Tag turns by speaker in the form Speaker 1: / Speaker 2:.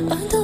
Speaker 1: Bao